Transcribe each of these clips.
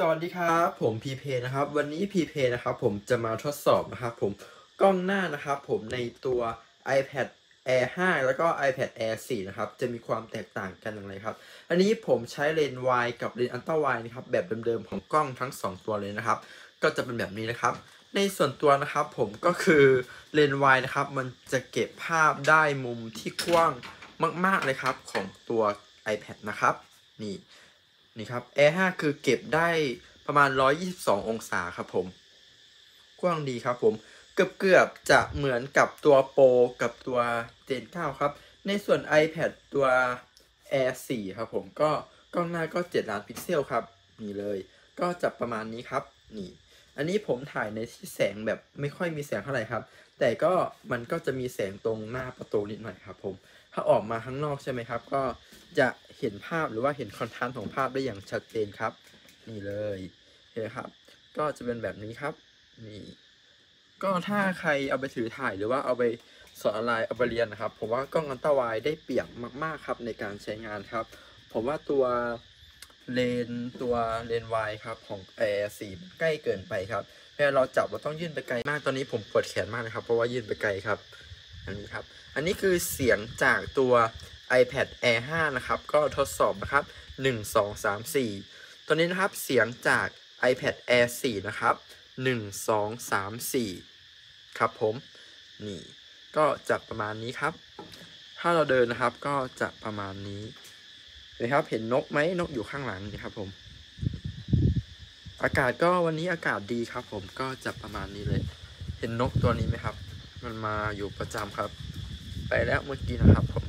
สวัสดีครับ ผมพีเพนะครับ วันนี้พีเพนะครับ ผมจะมาทดสอบนะครับ ผมกล้องหน้านะครับ ผมในตัว iPad Air 5 แล้วก็ iPad Air 4 นะครับ จะมีความแตกต่างกันอย่างไรครับ อันนี้ผมใช้เลนส์วายกับเลนส์ ultra wide นะครับ แบบเดิมๆของกล้องทั้ง 2 ตัวเลยนะครับ ก็จะเป็นแบบนี้นะครับ ในส่วนตัวนะครับผมก็คือเลนส์วายนะครับ มันจะเก็บภาพได้มุมที่กว้างมาก ๆเลยครับของตัว iPad นะครับ นี่ นี่ครับ Air 5 คือเก็บได้ประมาณ 122 องศาครับผม กว้างดีครับผม เกือบเกือบจะเหมือนกับตัวโปรกับตัว Gen 9ครับ ในส่วน iPad ตัว Air 4 ครับผมก็กล้องหน้าก็ 7 ล้านพิกเซลครับ นี่เลย ก็จะประมาณนี้ครับ นี่ อันนี้ผมถ่ายในที่แสงแบบไม่ค่อยมีแสงเท่าไหร่ครับ แต่ก็มันก็จะมีแสงตรงหน้าประตูนิดหน่อยครับผม ถ้าออกมาข้างนอกใช่ไหมครับ ก็จะเห็นภาพหรือว่าเห็นคอนทราสต์ของภาพได้อย่างชัดเจนครับ นี่เลยเห็นไหมครับ ก็จะเป็นแบบนี้ครับนี่ก็ถ้าใครเอาไปถือถ่ายหรือว่าเอาไปสอนออนไลน์เอาไปเรียนนะครับ ผมว่ากล้องอัลตราไวได้เปรียบมาก ๆ ครับในการใช้งานครับ ผมว่าตัวเลนตัวเลนวายครับของ Air 4ใกล้เกินไปครับเวลาเราจับเราต้องยื่นไปไกลมากตอนนี้ผมปวดแขนมากนะครับ เพราะว่ายื่นไปไกลครับ นนี้ครับ อันนี้คือเสียงจากตัว iPad Air 5 นะครับ ก็ทดสอบนะครับ 1 2 3 4 ตัวนี้นะครับเสียงจาก iPad Air 4 นะครับ 1 2 3 4 ครับผม นี่ ก็จะประมาณนี้ครับ ถ้าเราเดินนะครับก็จะประมาณนี้เห็นครับ เห็นนกไหมนกอยู่ข้างหลังนี่ครับผม อากาศก็วันนี้อากาศดีครับผมก็จะประมาณนี้เลย เห็นนกตัวนี้ไหมครับ มันมาอยู่ประจำครับ ไปแล้วเมื่อกี้นะครับผม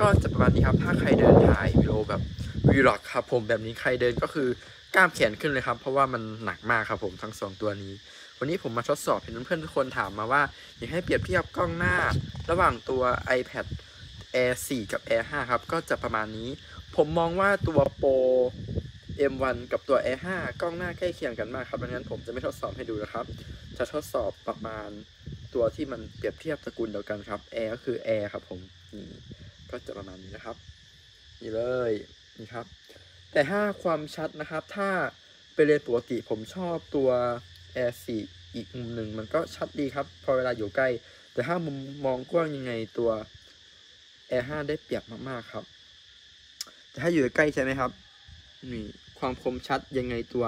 ก็จะประมาณนี้ครับ ถ้าใครเดินถ่ายวิดีโอแบบวีล็อกครับ ผมแบบนี้ใครเดินก็คือกล้ามแขนขึ้นเลยครับ เพราะว่ามันหนักมากครับผมทั้งสองตัวนี้ วันนี้ผมมาทดสอบเห็นเพื่อนๆทุกคนถามมาว่า อยากให้เปรียบเทียบกล้องหน้า ระหว่างตัว iPad Air 4 กับ Air 5 ครับ ก็จะประมาณนี้ ผมมองว่าตัวโปร M1 กับตัว Air 5 กล้องหน้าใกล้เคียงกันมากครับดังนั้นผมจะไม่ทดสอบให้ดูนะครับ จะทดสอบประมาณ ตัวที่มันเปรียบเทียบตระกูลเดียวกันครับ Air ก็คือ Air ครับผมนี่ก็จะประมาณนี้นะครับ นี่เลยนี่ครับ แต่ถ้าความชัดนะครับ ถ้าเป็นเลนปกติผมชอบตัว Air 4อีกมุมหนึ่งมันก็ชัดดีครับ พอเวลาอยู่ใกล้ แต่ถ้ามุมมองกว้างยังไงตัว Air 5ได้เปรียบมากๆครับ แต่ถ้าอยู่ใกล้ใช่ไหมครับนี่ความคมชัดยังไงตัว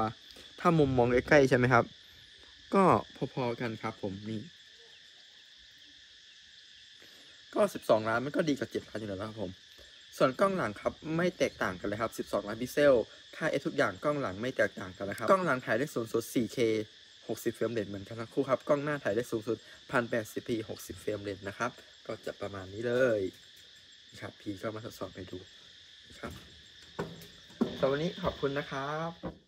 ถ้ามุมมองใกล้ๆใช่ไหมครับ ก็พอๆกันครับผมนี่ ก็ 12 ล้านมันก็ดีกว่า7ล้านอยู่แล้วครับผม ส่วนกล้องหลังครับไม่แตกต่างกันเลยครับ 12 ล้านพิกเซล ค่าเอทุกอย่างกล้องหลังไม่แตกต่างกันนะครับ กล้องหลังถ่ายได้สูงสุด 4K 60 frame rate เหมือนกันทั้งคู่ครับ กล้องหน้าถ่ายได้สูงสุด 1080p 60 frame rate นะครับ ก็จะประมาณนี้เลยครับพีก็มาทดสอบให้ดูครับสำหรับวันนี้ขอบคุณนะครับ